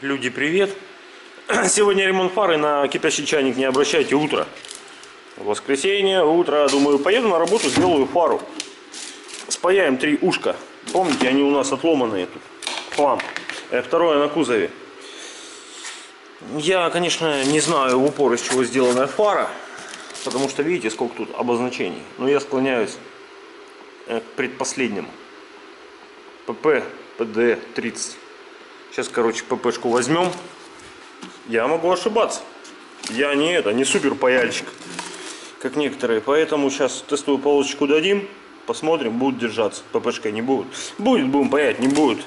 Люди, привет! Сегодня ремонт фары на кипящий чайник не обращайте утро. Воскресенье, утро. Думаю, поеду на работу, сделаю фару. Спаяем три ушка. Помните, они у нас отломанные тут. Хлам. Э, Второе на кузове. Я, конечно, не знаю в упор, из чего сделана фара. Потому что видите, сколько тут обозначений. Но я склоняюсь э, к предпоследнему. ПП ПД-30. Сейчас, короче, ППшку возьмем. Я могу ошибаться. Я не это, не супер паяльщик, как некоторые. Поэтому сейчас тестовую полосочку дадим. Посмотрим, будет держаться. ППшка не будет. Будет, будем паять, не будет.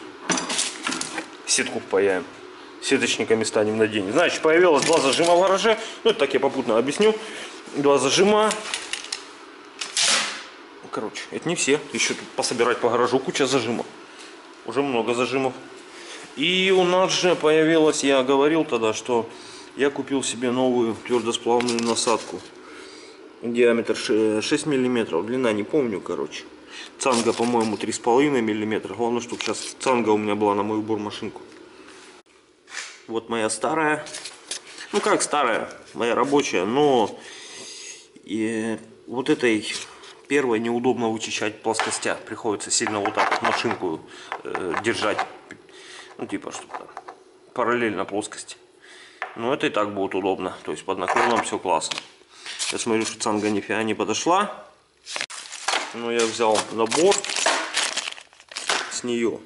Сетку паяем. Сеточниками станем на день. Значит, появилось два зажима в гараже. Ну, это так я попутно объясню. Два зажима. Короче, это не все. Еще тут пособирать по гаражу куча зажимов. Уже много зажимов. И у нас же появилась, я говорил тогда, что я купил себе новую твердосплавную насадку. Диаметр 6 миллиметров, длина не помню, короче. Цанга, по-моему, 3,5 миллиметра. Главное, чтобы сейчас цанга у меня была на мою бормашинку. Вот моя старая. Ну как старая, моя рабочая, но и вот этой первой неудобно вычищать плоскостя. Приходится сильно вот так вот машинку э, держать. Ну типа, чтобы там параллельно плоскости. Но это и так будет удобно. То есть под наклоном все классно. Я смотрю, что цанга нифига не подошла. Но я взял набор с нее.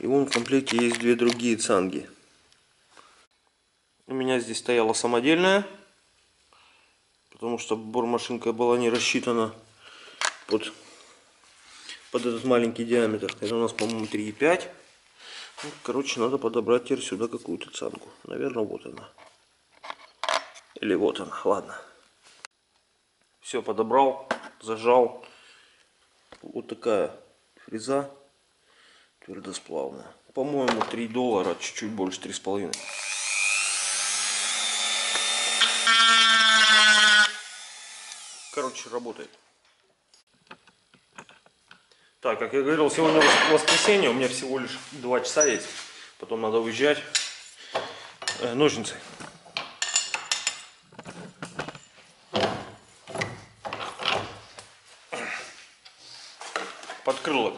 И вон в комплекте есть две другие цанги. У меня здесь стояла самодельная. Потому что бормашинка была не рассчитана под, под этот маленький диаметр. Это у нас, по-моему, 3,5. Короче, надо подобрать теперь сюда какую-то цангу. Наверное, вот она. Или вот она. Ладно. Все подобрал, зажал. Вот такая фреза твердосплавная. По-моему, 3 доллара, чуть-чуть больше, 3,5. Короче, работает. Так, как я говорил, сегодня воскресенье, у меня всего лишь 2 часа есть. Потом надо уезжать. Э, ножницы. Подкрылок.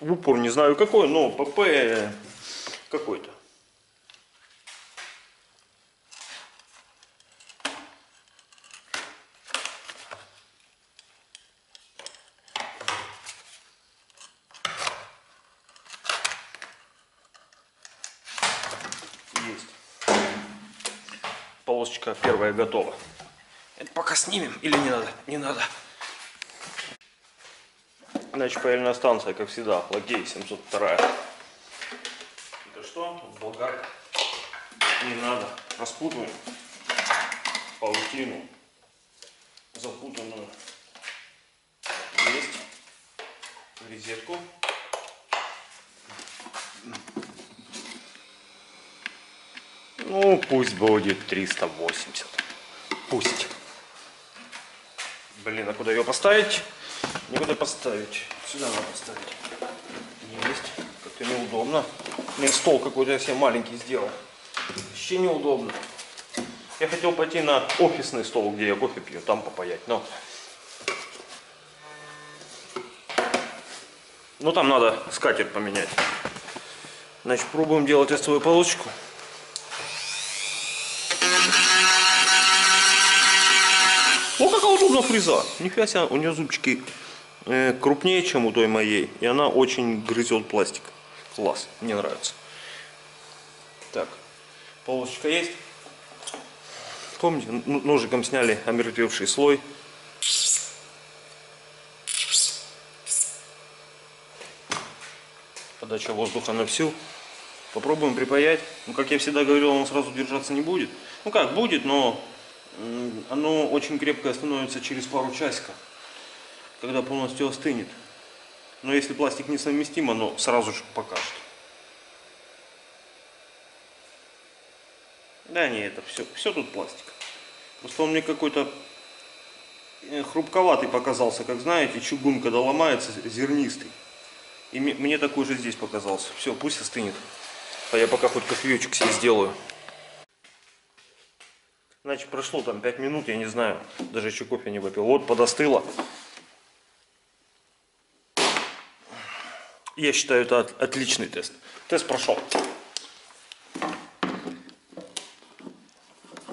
В упор не знаю какой, но ПП какой-то. Есть. Полосочка первая готова. Это пока снимем или не надо? Не надо. Значит, паяльная станция, как всегда, Лакей 702. Это что? Болгарка. Не надо. Распутываем паутину запутанную. Есть. Резетку. Ну, пусть будет 380. Пусть. Блин, а куда ее поставить? Некуда поставить. Сюда надо поставить. Есть. Как-то неудобно. Блин, стол какой-то я себе маленький сделал. Вообще неудобно. Я хотел пойти на офисный стол, где я кофе пью, там попаять, но... Ну, там надо скатерть поменять. Значит, пробуем делать тестовую полосочку. Фреза. Нифига себе, у нее зубчики э, крупнее, чем у той моей. И она очень грызет пластик. Класс, мне нравится. Так, полосочка есть. Помните, ножиком сняли омертвевший слой. Подача воздуха на всю. Попробуем припаять. Ну, как я всегда говорил, он сразу держаться не будет. Ну как, будет, но оно очень крепкое становится через пару часиков, когда полностью остынет. Но если пластик несовместим, оно сразу же покажет. Да не, это все, все тут пластик. Просто он мне какой-то э, хрупковатый показался, как знаете, чугун, когда ломается, зернистый. И мне- такой же здесь показался. Все, пусть остынет. А я пока хоть кофеечек себе сделаю. Значит, прошло там 5 минут, я не знаю. Даже еще кофе не выпил. Вот, подостыло. Я считаю, это от- отличный тест. Тест прошел.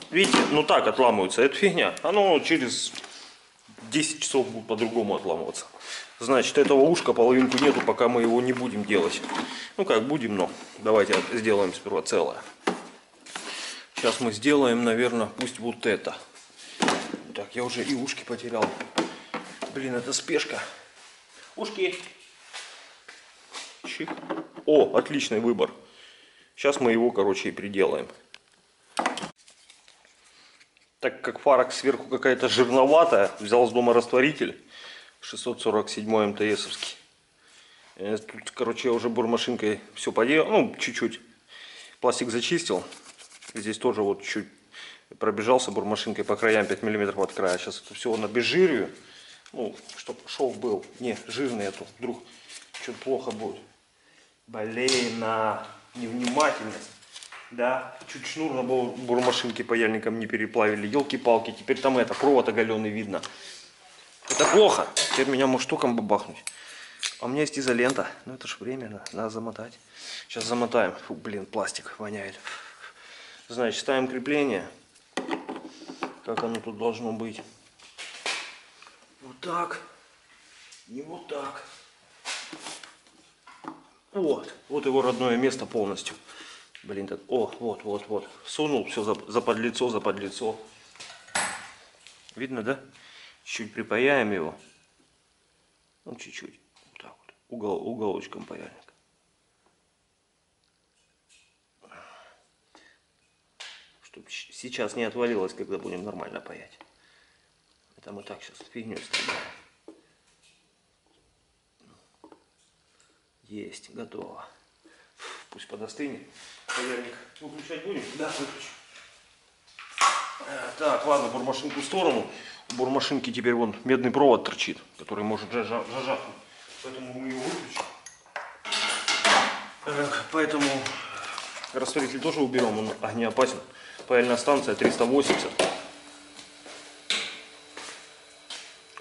Видите, ну так отламывается. Это фигня. Оно через 10 часов будет по-другому отламываться. Значит, этого ушка половинку нету, пока мы его не будем делать. Ну как, будем, но давайте сделаем сперва целое. Сейчас мы сделаем, наверное, пусть вот это. Так, я уже и ушки потерял. Блин, это спешка. Ушки. Чик. О, отличный выбор. Сейчас мы его, короче, и приделаем. Так как фарок сверху какая-то жирноватая, взял с дома растворитель 647 МТСовский. Э, Тут, короче, я уже бурмашинкой все поделал, ну, чуть-чуть. Пластик зачистил. Здесь тоже вот чуть пробежался бурмашинкой по краям 5 миллиметров от края. Сейчас это все на безжирию. Ну, чтобы шов был не жирный, а то вдруг что-то плохо будет. Блин, на невнимательность. Да, чуть шнур на бур- бурмашинке паяльником не переплавили. Елки-палки, теперь там это, провод оголенный видно. Это плохо. Теперь меня может током бабахнуть. А у меня есть изолента. Ну это ж временно, надо замотать. Сейчас замотаем. Фу, блин, пластик воняет. Значит, ставим крепление. Как оно тут должно быть. Вот так. Не вот так. Вот. Вот его родное место полностью. Блин, так. О, вот, вот, вот. Сунул все за, за подлицо, за подлицо. Видно, да? Чуть припаяем его. Ну, чуть-чуть. Вот так вот. Угол, уголочком паяльник. Чтобы сейчас не отвалилось, когда будем нормально паять. Это мы так сейчас фигню стреляем. Есть, готово. Пусть подостынет. Паяльник выключать будем? Да, выключим. Э, Так, ладно, бурмашинку в сторону. У бурмашинки теперь вон медный провод торчит, который может зажахнуть. Поэтому мы его выключим. Э, Поэтому растворитель тоже уберем, он огнеопасен. Паяльная станция 380.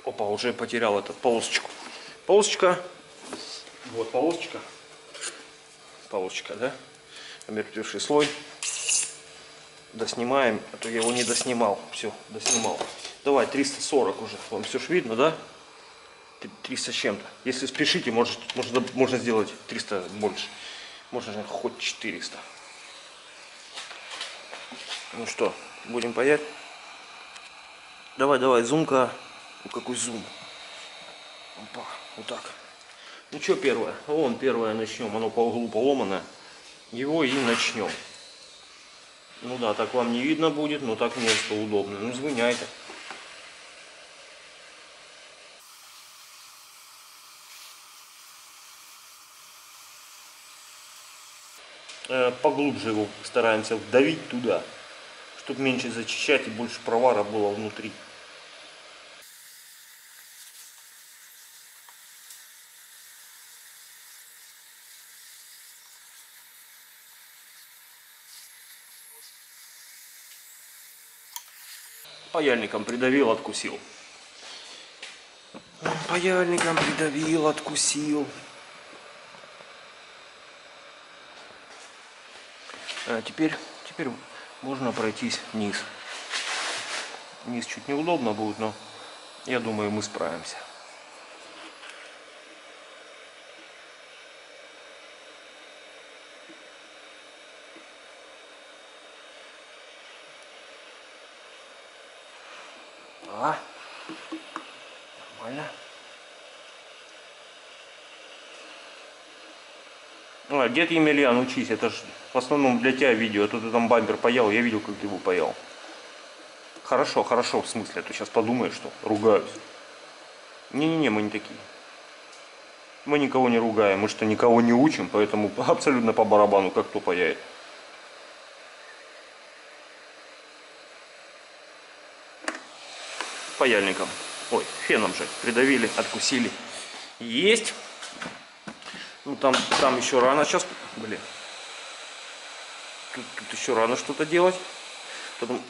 Опа, уже потерял этот полосочку. Полосочка. Вот полосочка. Полосочка, да? Омертвевший слой. Доснимаем, а то я его не доснимал. Все, доснимал. Давай, 340 уже. Вам все ж видно, да? Три- 300 с чем-то. Если спешите, может, можно, можно сделать 300 больше. Можно же хоть 400. Ну что, будем паять? Давай, давай, зумка. Ну какой зум? Опа, вот так. Ну что первое? Вон первое начнем. Оно по углу поломанное. Его и начнем. Ну да, так вам не видно будет, но так место удобно. Ну звоняйте. Э, Поглубже его стараемся вдавить туда, чтобы меньше зачищать и больше провара было внутри. Паяльником придавил, откусил. Паяльником придавил, откусил. А теперь, теперь можно пройтись вниз. Вниз чуть неудобно будет, но я думаю, мы справимся. А, нормально. Дед Емельян, учись, это ж в основном для тебя видео, а то ты там бампер паял, я видел, как ты его паял. Хорошо, хорошо, в смысле, а то сейчас подумаешь, что ругаюсь. Не-не-не, мы не такие. Мы никого не ругаем, мы что, никого не учим, поэтому абсолютно по барабану, как кто паяет. Паяльником. Ой, феном же. Придавили, откусили. Есть. Ну там, там еще рано сейчас. Блин. Тут, тут еще рано что-то делать, потому,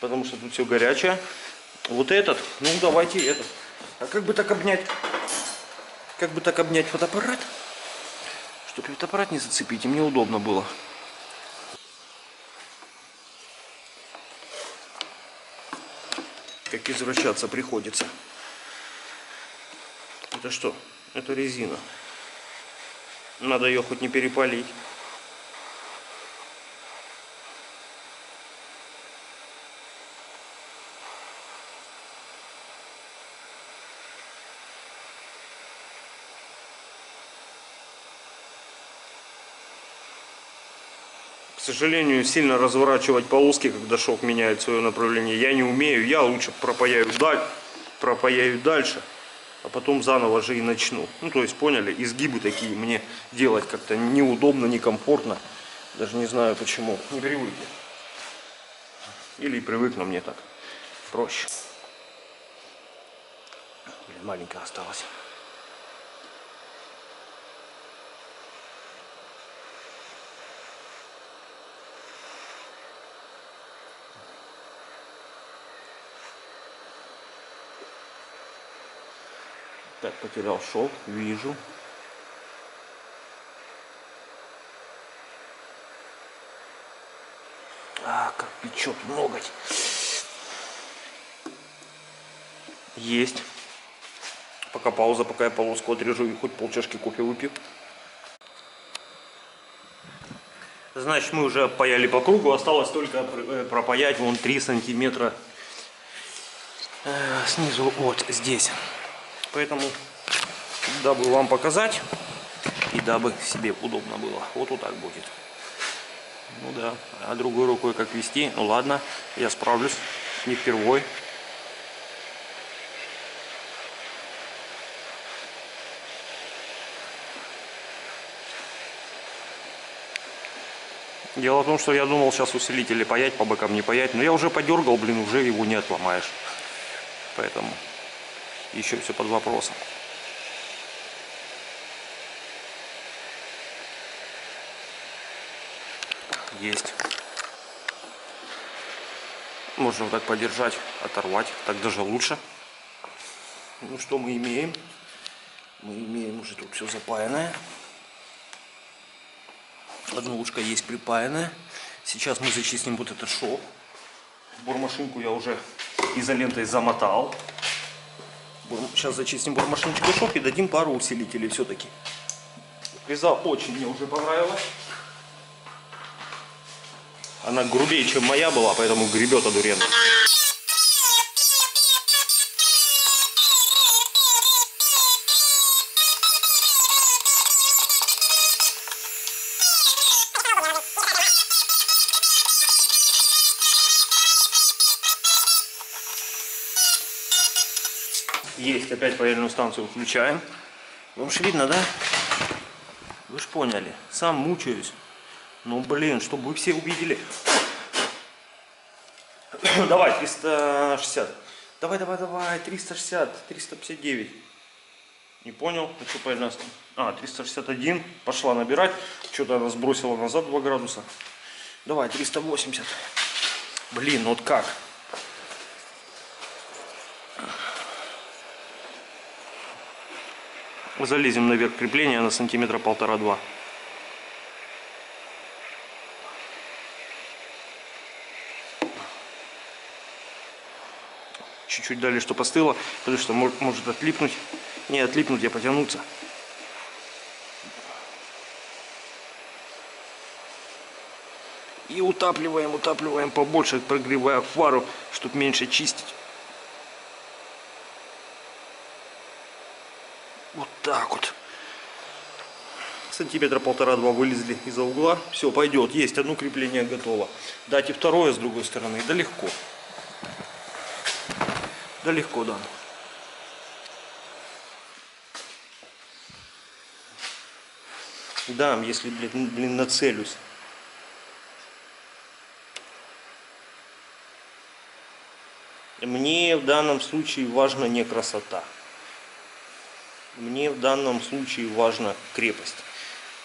потому что тут все горячее. Вот этот, ну давайте этот. А как бы так обнять, как бы так обнять фотоаппарат, чтобы фотоаппарат не зацепить, и мне удобно было. Как извращаться приходится. Это что? Это резина. Надо ее хоть не перепалить. К сожалению, сильно разворачивать полоски, когда шок меняет свое направление, я не умею. Я лучше пропаяю, даль... пропаяю дальше, а потом заново же и начну. Ну, то есть, поняли, изгибы такие мне делать как-то неудобно, некомфортно. Даже не знаю почему. Не привыкли. Или привык, но мне так проще. Блин, маленькая осталась. Так, потерял шов, вижу. А, как печет ноготь. Есть. Пока пауза, пока я полоску отрежу и хоть полчашки кофе выпью. Значит, мы уже паяли по кругу, осталось только э, пропаять вон 3 сантиметра э, снизу вот здесь. Поэтому, дабы вам показать, и дабы себе удобно было, вот вот так будет. Ну да, а другой рукой как вести? Ну ладно, я справлюсь, не впервой. Дело в том, что я думал сейчас усилители паять, по бокам не паять, но я уже подергал, блин, уже его не отломаешь. Поэтому еще все под вопросом. Есть. Можно вот так подержать, оторвать, так даже лучше. Ну что мы имеем? Мы имеем уже тут все запаянное. Одно ушко есть припаянное. Сейчас мы зачистим вот этот шов. Бормашинку я уже изолентой замотал. Сейчас зачистим бормашиночку шов и дадим пару усилителей все-таки. Фреза очень мне уже понравилась. Она грубее, чем моя была, поэтому гребет одуренно. Опять паяльную станцию включаем. Вам же видно, да? Вы же поняли. Сам мучаюсь. Ну, блин, чтобы вы все увидели. давай, 360. Давай, давай, давай, 360, 359. Не понял, это что паяльная станция? А, 361. Пошла набирать. Что-то она сбросила назад 2 градуса. Давай, 380. Блин, ну вот как? Залезем наверх крепления на сантиметра полтора-два. Чуть-чуть далее, что постыло, потому что может, может отлипнуть. Не отлипнуть, а потянуться. И утапливаем, утапливаем побольше, прогревая фару, чтобы меньше чистить. Вот так вот. Сантиметра полтора-два вылезли из-за угла. Все, пойдет. Есть одно крепление готово. Дайте второе с другой стороны. Да легко. Да легко, да. Да, если, блин, блин, нацелюсь. Мне в данном случае важна не красота. Мне в данном случае важна крепость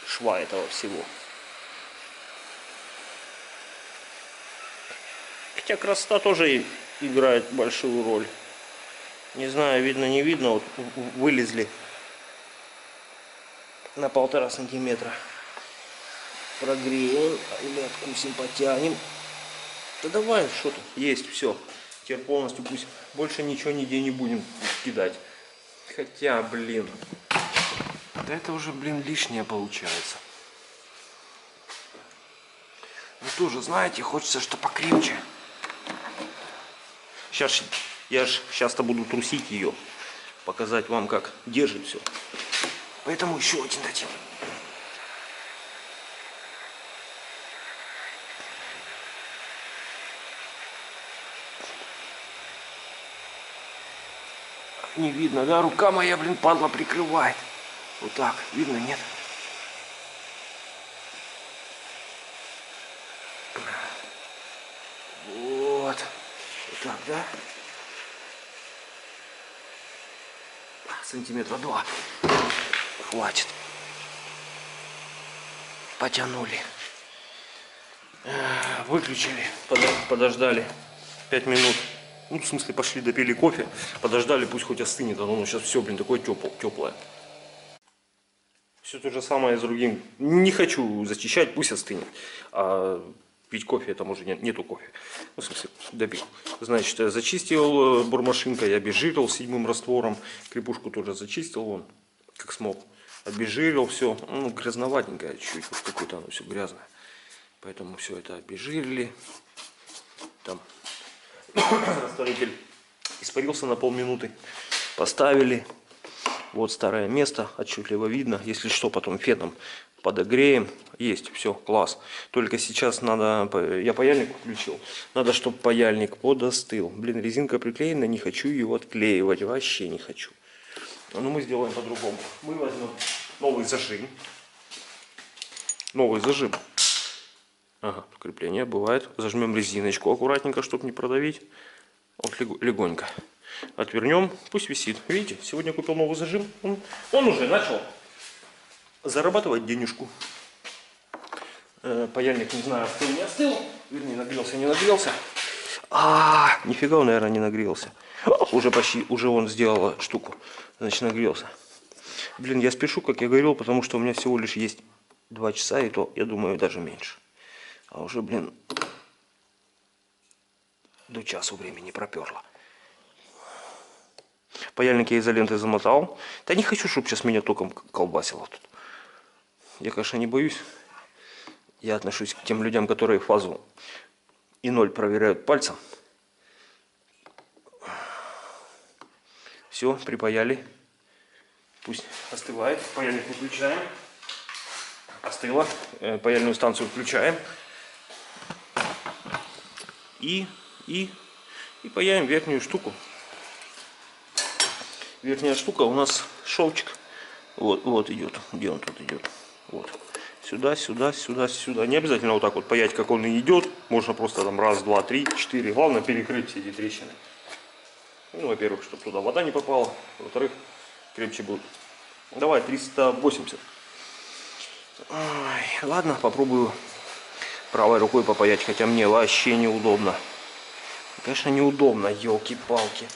шва этого всего. Хотя красота тоже играет большую роль. Не знаю, видно, не видно, вот вылезли на полтора сантиметра. Прогреем или откусим, потянем. Да давай, что тут, есть, все. Теперь полностью пусть больше ничего нигде не будем кидать. Хотя, блин, да это уже, блин, лишнее получается. Ну тоже, знаете, хочется что покрепче. Сейчас я ж сейчас-то буду трусить ее, показать вам, как держит все. Поэтому еще один дадим. Не видно, да? Рука моя, блин, падла прикрывает. Вот так. Видно, нет? Вот. Вот так, да? Сантиметра два. Хватит. Потянули. Э, Выключили. Подо- Подождали. Пять минут. Ну, в смысле, пошли, допили кофе. Подождали, пусть хоть остынет. Оно сейчас все, блин, такое теплое. Все то же самое с другим. Не хочу зачищать, пусть остынет. А пить кофе, там уже нет, нету кофе. Ну, в смысле, допил. Значит, я зачистил э, бурмашинкой, обезжирил седьмым раствором. Крепушку тоже зачистил, вон, как смог. Обезжирил все. Ну, грязноватенькое чуть-чуть, вот какое-то оно все грязное. Поэтому все это обезжирили. Там растворитель испарился на полминуты. Поставили. Вот старое место, отчетливо видно. Если что, потом феном подогреем. Есть, все, класс. Только сейчас надо, я паяльник включил. Надо, чтобы паяльник подостыл. Блин, резинка приклеена, не хочу ее отклеивать, вообще не хочу. Но мы сделаем по-другому. Мы возьмем новый зажим. Новый зажим. Ага, крепление бывает. Зажмем резиночку аккуратненько, чтобы не продавить. Вот лего- легонько. Отвернем, пусть висит. Видите, сегодня купил новый зажим. Он, он уже начал зарабатывать денежку. Э, паяльник, не знаю, остыл, не остыл. Вернее, нагрелся, не нагрелся. А, нифига он, наверное, не нагрелся. Уже почти, уже он сделал штуку. Значит, нагрелся. Блин, я спешу, как я говорил, потому что у меня всего лишь есть два часа, и то, я думаю, даже меньше. А уже, блин, до часу времени проперло. Паяльник я изолентой замотал. Да не хочу, чтобы сейчас меня током колбасило тут. Я, конечно, не боюсь. Я отношусь к тем людям, которые фазу и ноль проверяют пальцем. Все, припаяли. Пусть остывает. Паяльник выключаем. Остыло. Э, Паяльную станцию включаем. И, и, и паяем верхнюю штуку. Верхняя штука у нас шовчик. Вот, вот идет. Где он тут идет? Вот. Сюда, сюда, сюда, сюда. Не обязательно вот так вот паять, как он и идет. Можно просто там раз, два, три, четыре. Главное перекрыть все эти трещины. Ну, во-первых, чтобы туда вода не попала. Во-вторых, крепче будет. Давай, 380. Ой, ладно, попробую правой рукой попаять, хотя мне вообще неудобно. Конечно, неудобно, елки-палки.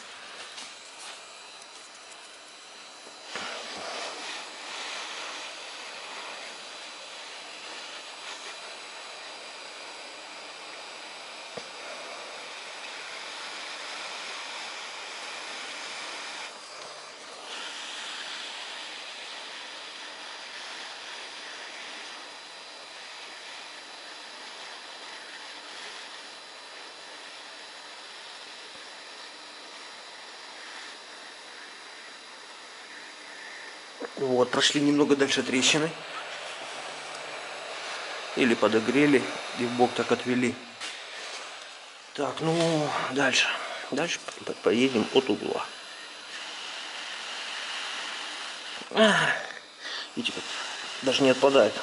Вот, прошли немного дальше трещины. Или подогрели, и в бок так отвели. Так, ну, дальше. Дальше по- поедем от угла. Видите, даже не отпадает.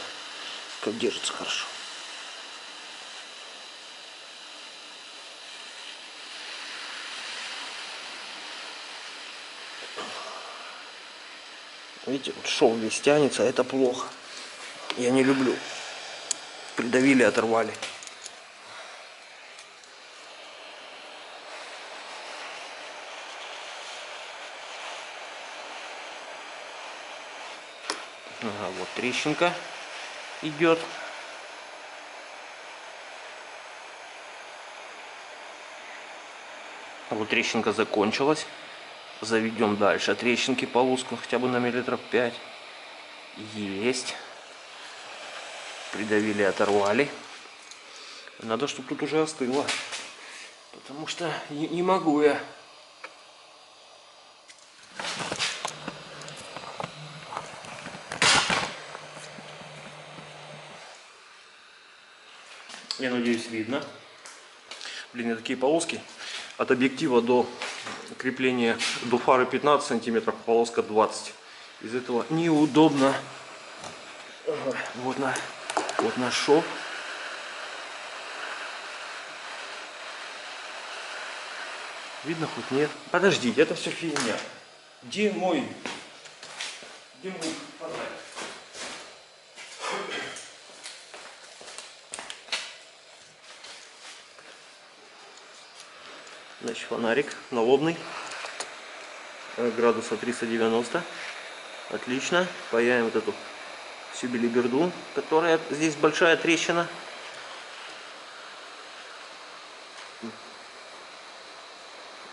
Как держится хорошо. Видите, вот шов весь тянется, а это плохо. Я не люблю. Придавили, оторвали. Ага, вот трещинка идет. А вот трещинка закончилась. Заведем дальше. Трещинки полоску хотя бы на миллилитров 5. Есть. Придавили, оторвали. Надо, чтобы тут уже остыло. Потому что не, не могу я. Я надеюсь, видно. Блин, такие полоски. От объектива до крепления до фары 15 сантиметров, полоска 20. Из этого неудобно. Вот на, вот наш шов. Видно хоть нет? Подождите, это все фигня. Где мой? Где мой Значит, фонарик налобный. Э, Градуса 390. Отлично. Паяем вот эту всю белиберду, которая здесь большая трещина.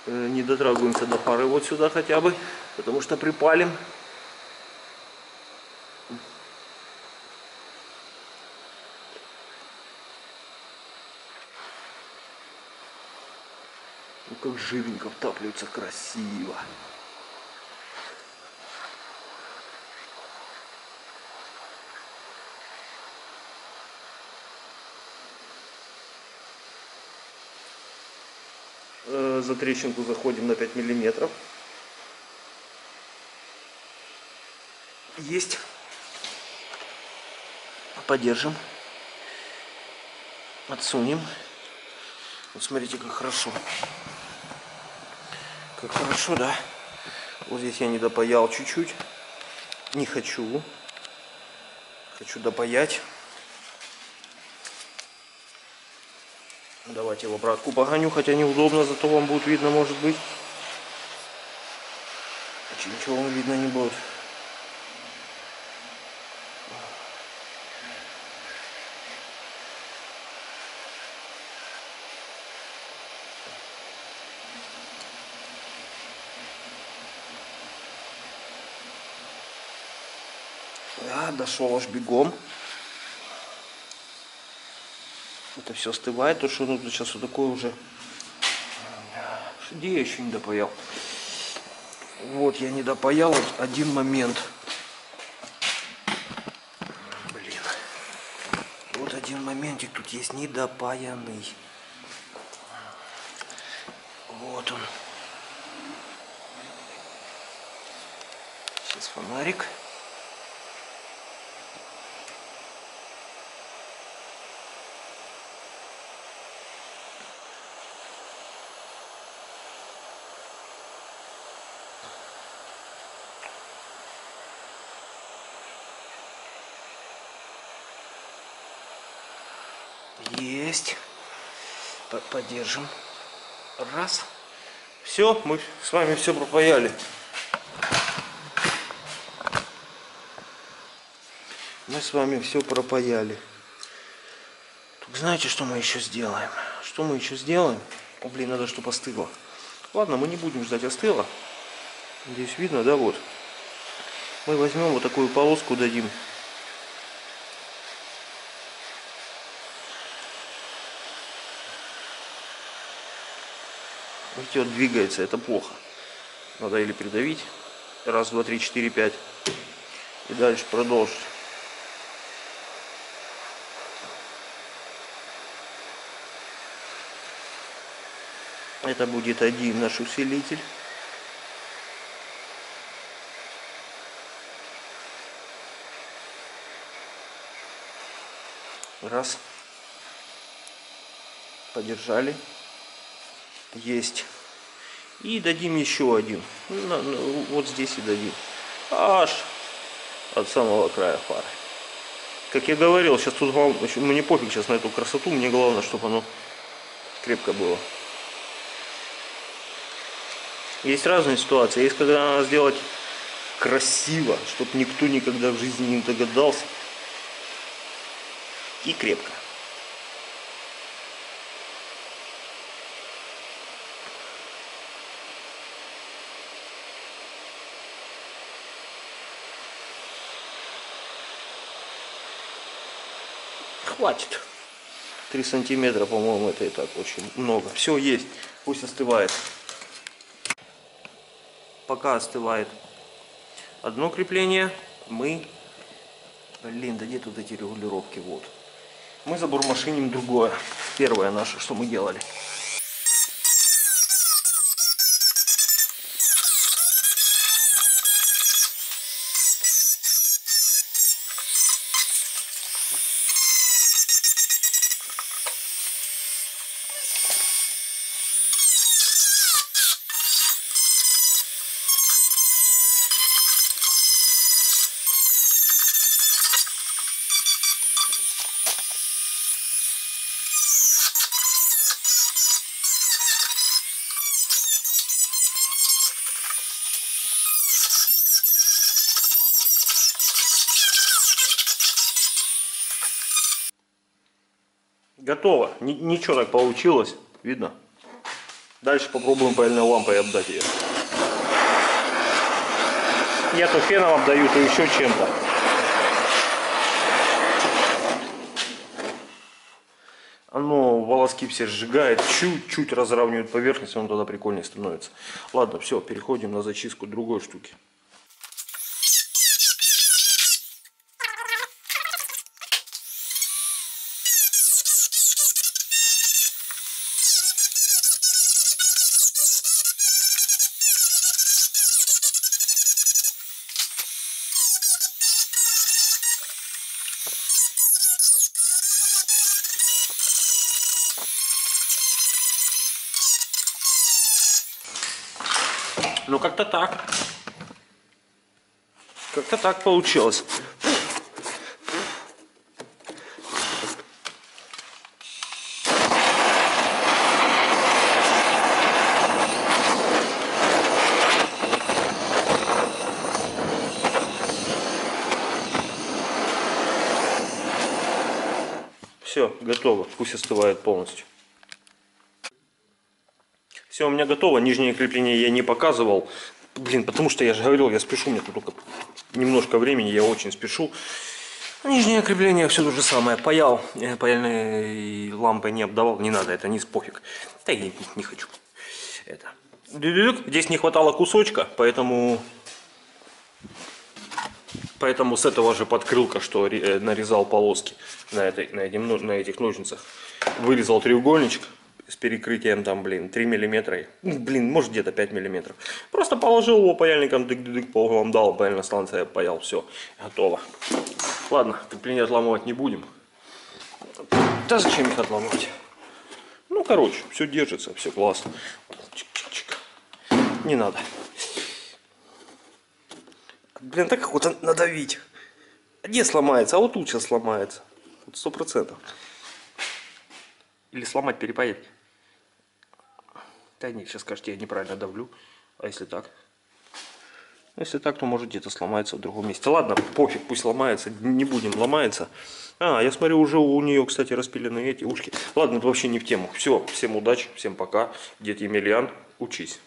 Э, Не дотрагиваемся до фары вот сюда хотя бы, потому что припалим. Как жирненько втапливается красиво. Э, За трещинку заходим на 5 миллиметров. Есть. Подержим. Отсунем. Вот смотрите, как хорошо. Как хорошо, да? Вот здесь я не допаял чуть-чуть. Не хочу. Хочу допаять. Давайте в обратку погоню, хотя неудобно, зато вам будет видно, может быть. Ничего вам видно не будет. Да, дошел аж бегом. Это все остывает, то что ну, сейчас вот такое уже. Где я еще не допаял? Вот я не допаял вот один момент. Блин. Вот один моментик тут есть недопаянный. Вот он. Сейчас фонарик. Есть. По- Подержим. Раз. Все, мы с вами все пропаяли. Мы с вами все пропаяли. Только знаете, что мы еще сделаем? Что мы еще сделаем? О, блин, надо, чтобы остыло. Ладно, мы не будем ждать остыло. Здесь видно, да, вот. Мы возьмем вот такую полоску, дадим Вот двигается, это плохо. Надо или придавить. Раз, два, три, четыре, пять. И дальше продолжить. Это будет один наш усилитель. Раз. Подержали. Есть. И дадим еще один. Вот здесь и дадим. Аж от самого края фары. Как я говорил, сейчас тут главное, мне пофиг сейчас на эту красоту, мне главное, чтобы оно крепко было. Есть разные ситуации. Есть когда надо сделать красиво, чтоб никто никогда в жизни не догадался. И крепко. Хватит. 3 сантиметра, по-моему, это и так очень много. Все есть, пусть остывает. Пока остывает одно крепление, мы... Блин, да где тут эти регулировки? Вот. Мы забурмашиним другое. Первое наше, что мы делали. Готово. Ни- ничего так получилось. Видно? Дальше попробуем паяльной лампой обдать ее. Я то феном обдаю, то еще чем-то. Оно волоски все сжигает, чуть-чуть разравнивает поверхность, он тогда прикольнее становится. Ладно, все, переходим на зачистку другой штуки. Ну как-то так. Как-то так получилось. Все, готово. Пусть остывает полностью. Все у меня готово. Нижнее крепление я не показывал. Блин, потому что я же говорил, я спешу, мне тут только немножко времени, я очень спешу. Нижнее крепление все то же самое. Паял, э, паяльной лампой не обдавал, не надо, это не пофиг. Да я не, не хочу. Это. Здесь не хватало кусочка, поэтому Поэтому с этого же подкрылка, что э, нарезал полоски на, этой, на, этим, ну- на этих ножницах, вырезал треугольничек с перекрытием там, блин, 3 миллиметра, ну, блин, может где-то 5 миллиметров. Просто положил его паяльником, дык-дык по углам дал, паяльная станция паял, все, готово. Ладно, крепление отламывать не будем. Да зачем их отламывать? Ну, короче, все держится, все классно. Чик-чик-чик. Не надо. Блин, так охота надавить. А Где сломается? А вот тут сейчас сломается. Вот сто процентов. Или сломать, перепаять. Да нет, сейчас скажете, я неправильно давлю. А если так? Если так, то может где-то сломается в другом месте. Ладно, пофиг, пусть ломается. Не будем ломается. А, я смотрю, уже у нее, кстати, распилены эти ушки. Ладно, это вообще не в тему. Все, всем удачи, всем пока. Дед Емельян, учись.